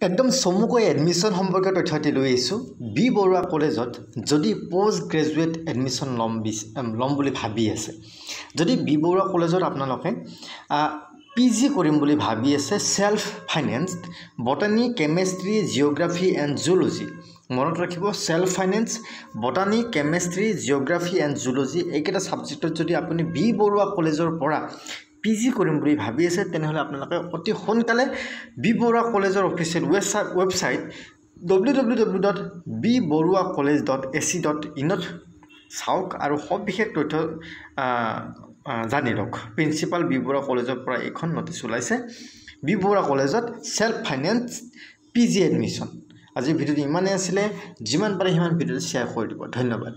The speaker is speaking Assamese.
একদম চমুকৈ এডমিশ্যন সম্পৰ্কীয় তথ্য এটি লৈ আহিছোঁ। বি বৰুৱা কলেজত যদি পষ্ট গ্ৰেজুৱেট এডমিশ্যন ল'ম বিচ ল'ম বুলি ভাবি আছে যদি বি বৰুৱা কলেজত আপোনালোকে পি জি কৰিম বুলি ভাবি আছে self financed botany chemistry geography and zoology মনত ৰাখিব self finance botany chemistry geography and zoology এইকেইটা ছাবজেক্টত যদি আপুনি বি বৰুৱা কলেজৰ পৰা পি জি কৰিম বুলি ভাবি আছে তেনেহ'লে আপোনালোকে অতি সোনকালে বি বৰুৱা কলেজৰ official website website W W W dot B Barooah college dot A C dot ইনত চাওক আৰু সবিশেষ তথ্য জানি লওক। প্ৰিন্সিপাল বি বৰুৱা কলেজৰ পৰা এইখন নটিচ ওলাইছে। বি বৰুৱা কলেজত self finance P G admission আজিৰ ভিডিঅ'টো ইমানেই আছিলে যিমান পাৰে সিমান ভিডিঅ'টো শ্বেয়াৰ কৰি দিব। ধন্যবাদ।